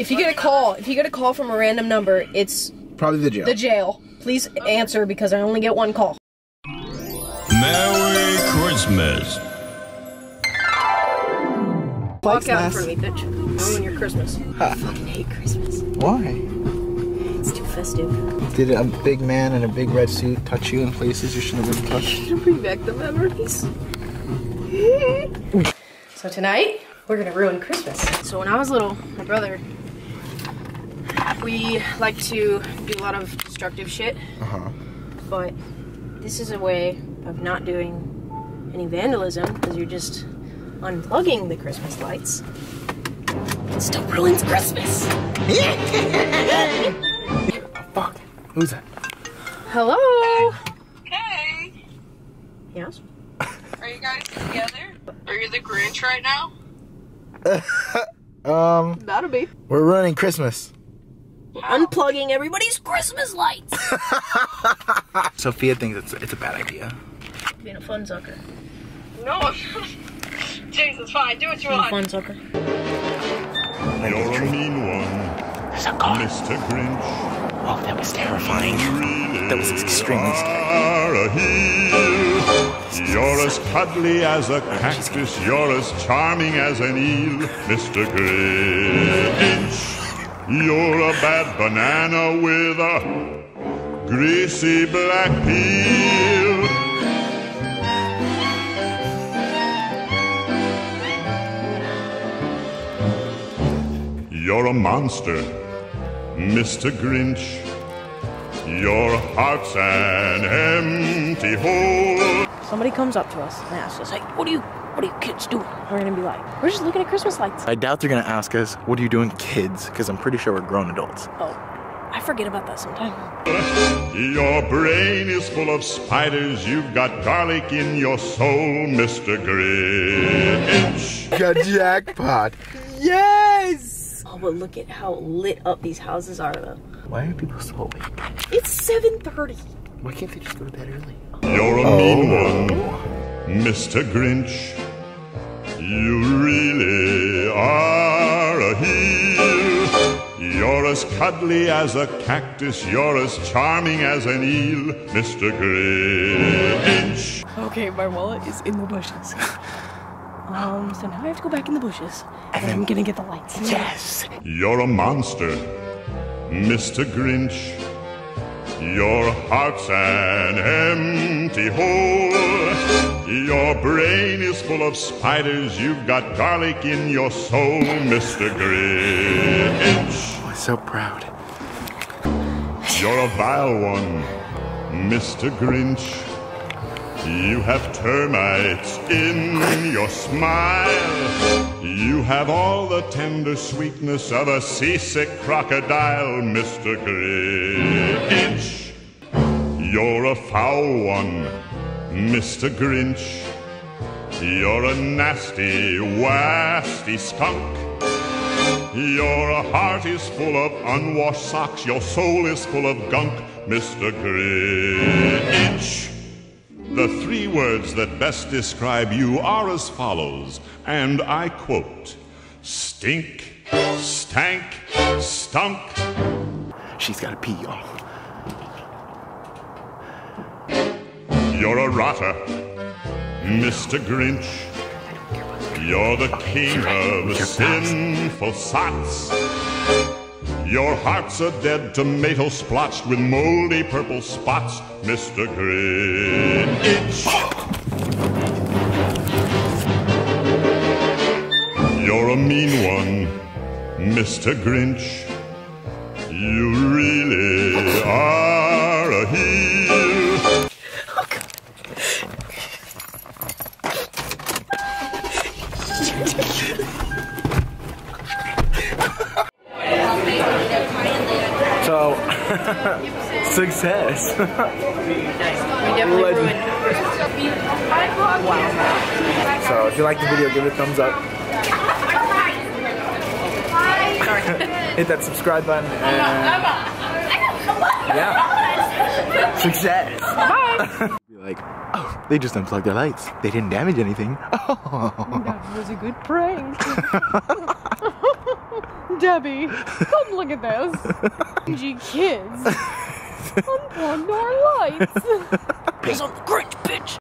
If you get a call, if you get a call from a random number, it's Probably the jail. the jail. Please answer because I only get one call. Merry Christmas. Walk out in front of me, bitch. Ruin your Christmas. I fucking hate Christmas. Why? It's too festive. Did a big man in a big red suit touch you in places you shouldn't have been touched? Should Bring back the memories. so tonight, we're gonna ruin Christmas. So when I was little, my brother, we like to do a lot of destructive shit. Uh-huh. But this is a way of not doing any vandalism because you're just unplugging the Christmas lights. It still ruins Christmas. Fuck. Who's that? Hello. Hey, Yes. are you guys together? Are you the Grinch right now? Um, That'll be. we're running Christmas. Unplugging everybody's Christmas lights. Sophia thinks it's it's a bad idea. Being a fun sucker. No. Jesus, fine. Do what you Being a want. fun sucker. You're a mean one, There's a car. Mr. Grinch. Oh, that was terrifying. Really That was extremely scary. are a heel. You're as cuddly as a oh, cactus. You're as charming as an eel, Mr. Grinch. You're a bad banana with a greasy black peel. You're a monster, Mr. Grinch. Your heart's an empty hole. Somebody comes up to us and asks us, "Hey, what are you, what are you kids doing?" We're gonna be like, "We're just looking at Christmas lights." I doubt they're gonna ask us, what are you doing, kids? Because I'm pretty sure we're grown adults. Oh, I forget about that sometimes. Your brain is full of spiders. You've got garlic in your soul, Mr. Grinch. Got jackpot. Yes! Oh, but look at how lit up these houses are, though. Why are people so awake? It's 7:30. Why can't they just go to bed early? You're a mean one, Mr. Grinch. You really are a heel. You're as cuddly as a cactus. You're as charming as an eel, Mr. Grinch. Okay, my wallet is in the bushes. um, so now I have to go back in the bushes, and I'm gonna get the lights. Yes! You're a monster, Mr. Grinch. Your heart's an empty hole. Your brain is full of spiders. You've got garlic in your soul, Mr. Grinch. Oh, I'm so proud. You're a vile one, Mr. Grinch. You have termites in your smile. You have all the tender sweetness of a seasick crocodile, Mr. Grinch. You're a foul one, Mr. Grinch. You're a nasty, wasty skunk. Your heart is full of unwashed socks. Your soul is full of gunk, Mr. Grinch. The three words that best describe you are as follows, and I quote Stink, stank, stunk. She's gotta pee, y'all. You're a rotter, Mr. Grinch. You're the king of sinful sots. Your heart's a dead tomato splotched with moldy purple spots, Mr. Grinch. You're a mean one, Mr. Grinch. You really are success. We definitely ruined Wow. so, if you like the video, give it a thumbs up. Hit that subscribe button and yeah, success. Bye. Like, oh, they just unplugged their lights. They didn't damage anything. Oh. That was a good prank. Debbie, come look at this. G kids unplugged our lights. Piss on the Grinch, bitch!